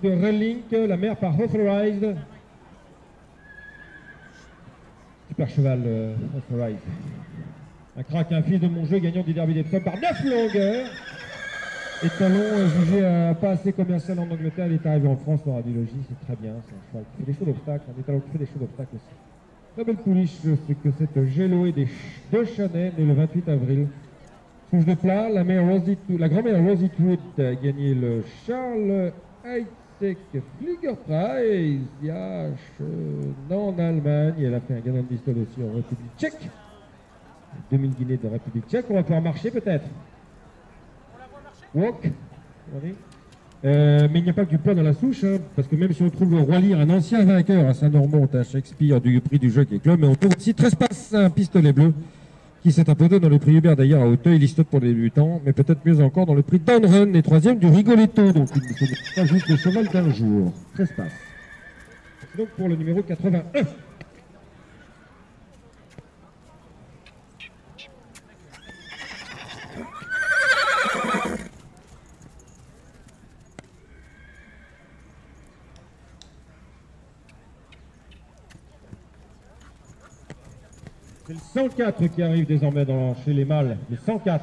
de Relink, la mère par Authorized. Super cheval euh, Authorized. Un crack, un fils de mon jeu, gagnant du derby des femmes par 9 longueurs. Et Talon, euh, jugé euh, pas assez commercial en Angleterre, il est arrivé en France dans Radiologie, c'est très bien, c'est un cheval des shows d'obstacles, un des talons qui fait des shows d'obstacles aussi. La belle pouliche, c'est que cette Géloé des Ch- de Chanel, née le 28 avril. Souche de plat, la, la grand-mère Rosie Twood a gagné le Charles Heitzek Flieger Prize, IH, euh, en Allemagne. Elle a fait un gagnant de aussi en République tchèque. 2000 guinées de République tchèque. On va pouvoir marcher peut-être. Walk. Euh, mais il n'y a pas que du plat dans la souche, hein, parce que même si on trouve le roi Lear, un ancien vainqueur à Saint-Normand, à Shakespeare du prix du Jockey Club, mais on trouve aussi Trespass, un pistolet bleu, qui s'est imposé dans le prix Hubert d'ailleurs à Hauteuil, listed pour les débutants, mais peut-être mieux encore dans le prix Downrun, et troisième du Rigoletto, donc il ne se pas juste le cheval d'un jour. Trespass. C'est donc pour le numéro 81. C'est le 104 qui arrive désormais dans, chez les mâles. Le 104.